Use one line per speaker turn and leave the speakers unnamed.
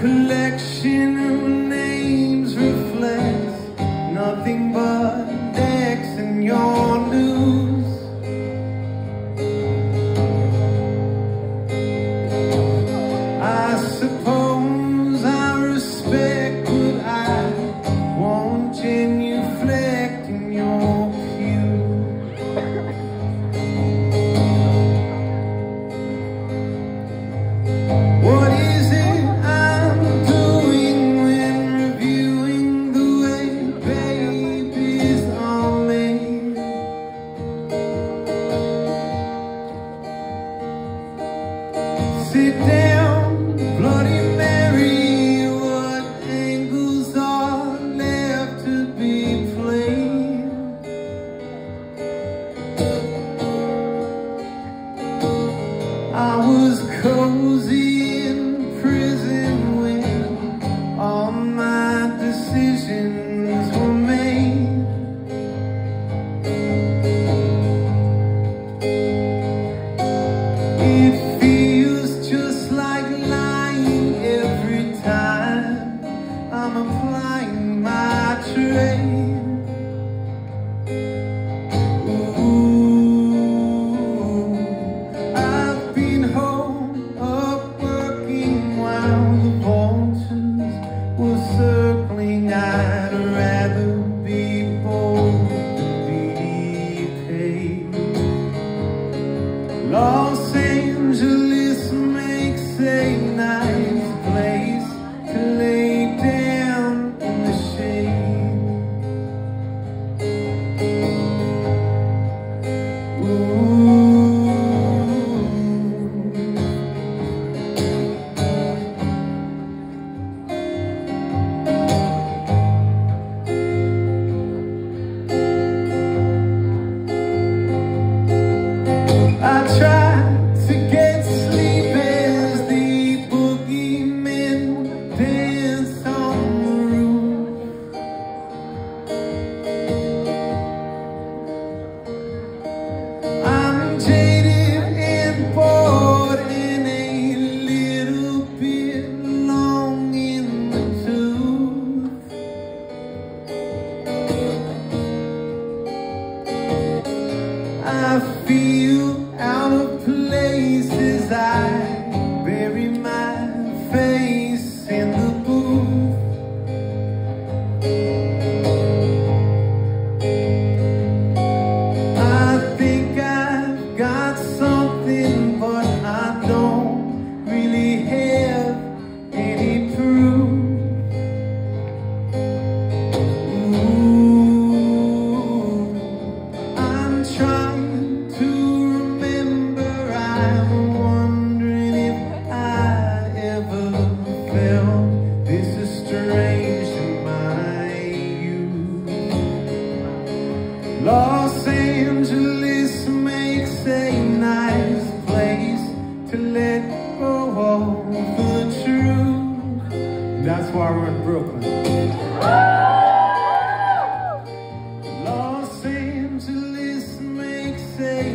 collection sit down. I'd rather be bold than be paid. Los Angeles makes a nice Los Angeles makes a nice place to let go of the truth. That's why we're in Brooklyn. Los Angeles makes a